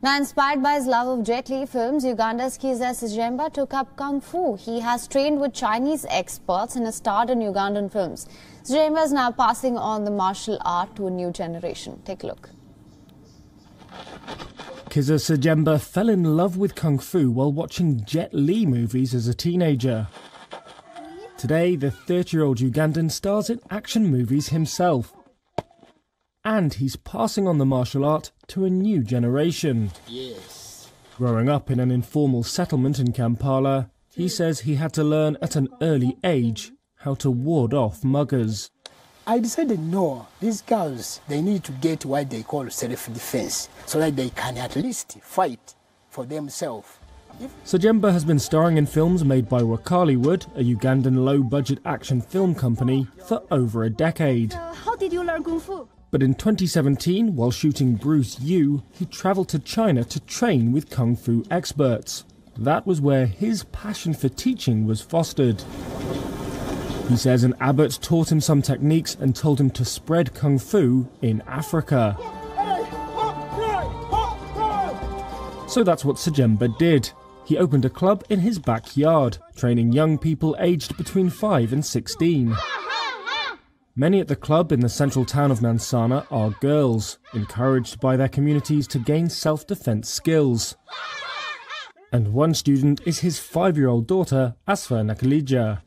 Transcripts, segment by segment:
Now, inspired by his love of Jet Li films, Uganda's Kizza Ssejjemba took up Kung Fu. He has trained with Chinese experts and has starred in Ugandan films. Ssejjemba is now passing on the martial art to a new generation. Take a look. Kizza Ssejjemba fell in love with Kung Fu while watching Jet Li movies as a teenager. Today, the 30 year old Ugandan stars in action movies himself and he's passing on the martial art to a new generation. Yes. Growing up in an informal settlement in Kampala, he says he had to learn at an early age how to ward off muggers. I decided no, these girls, they need to get what they call self-defense so that they can at least fight for themselves. Ssejjemba has been starring in films made by Wakaliwood, a Ugandan low-budget action film company, for over a decade. Uh, how did you learn Kung Fu? But in 2017, while shooting Bruce U, he travelled to China to train with Kung Fu experts. That was where his passion for teaching was fostered. He says an abbot taught him some techniques and told him to spread Kung Fu in Africa. So that's what Ssejjemba did. He opened a club in his backyard, training young people aged between 5 and 16. Many at the club in the central town of Nansana are girls, encouraged by their communities to gain self defense skills. And one student is his five year old daughter, Asfa Nakalija.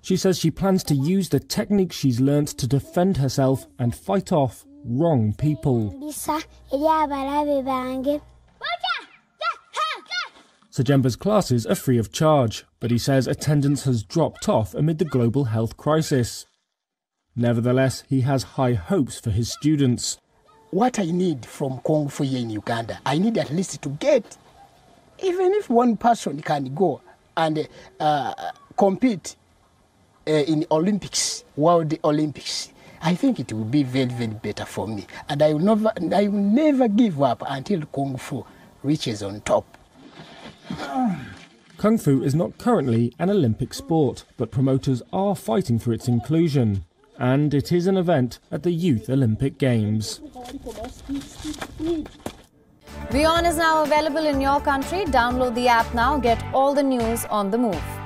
She says she plans to use the technique she's learnt to defend herself and fight off wrong people. Ssejjemba's classes are free of charge, but he says attendance has dropped off amid the global health crisis. Nevertheless, he has high hopes for his students. What I need from Kung Fu in Uganda, I need at least to get, even if one person can go and uh, compete uh, in Olympics, World Olympics, I think it will be very, very better for me. And I will never, I will never give up until Kung Fu reaches on top. Kung Fu is not currently an Olympic sport, but promoters are fighting for its inclusion. And it is an event at the Youth Olympic Games. WION is now available in your country. Download the app now. Get all the news on the move.